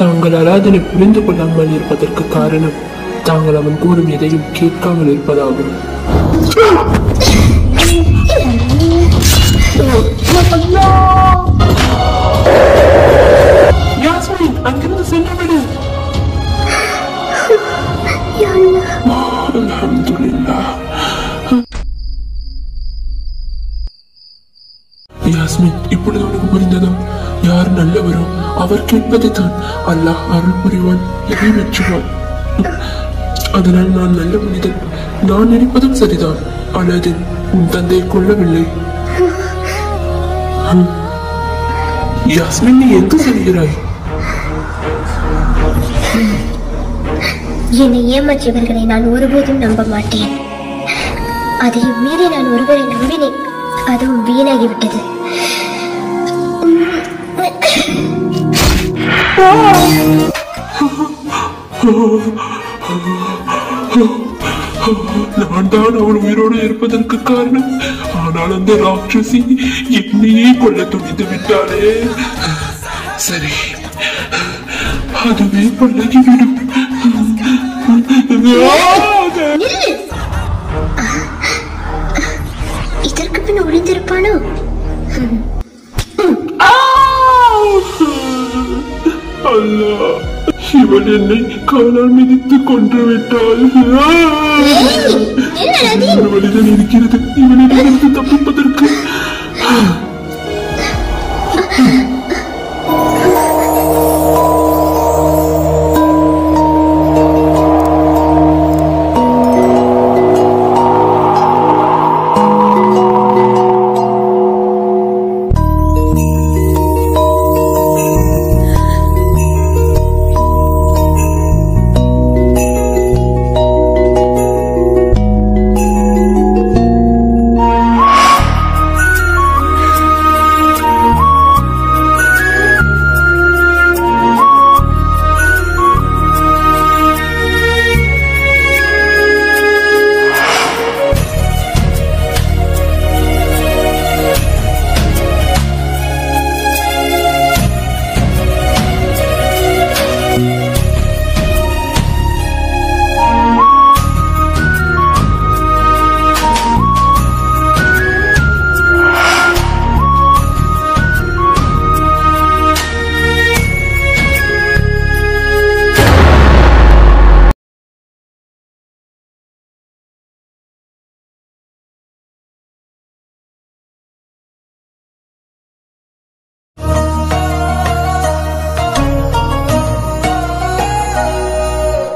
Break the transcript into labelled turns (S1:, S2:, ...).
S1: தாங்கள் அலாதனை புரிந்து கொள்ளாமல் இருப்பதற்கு காரணம் தாங்கள் அவன் கூறும் எதையும் கேட்காமல் இருப்பதாகும். அங்கிருந்து சென்று விடு யாஸ்மின் இப்பொழுது உனக்கு புரிந்ததா? யார் நல்லவரோ அவர் கேட்பதை தான் அல்லாஹ் அருள் புரிவான் நிறைவேற்றுவான். அதனால் நான் நல்ல மனிதன். நான் நினைப்பதும் சரிதான். அலாதின் உன் தந்தையை கொள்ளவில்லை யாஸ்மின் நீ எங்கு செல்கிறாய்?
S2: என்னை ஏமாற்றியவர்களை நான் ஒருபோதும் நம்ப மாட்டேன். அதையும் மீறி நான் ஒருவரை நம்பினேன். அதுவும் வீணாகிவிட்டது.
S1: நான் தான் அவள் உயிரோடு இருப்பதற்கு காரணம். ஆனால் அந்த ராட்சசி என்னையே கொள்ள துணிந்து விட்டாளே. சரி அதுவே பழகிவிடும்.
S2: இதற்கு பின் ஒளிந்திருப்பானோ
S1: அல்லா இவள் என்னை காலால் மிதித்து கொன்று விட்டாள் ஒரு மனிதன் இருக்கிறது. இவனிடமிருந்து தப்பிப்பதற்கு.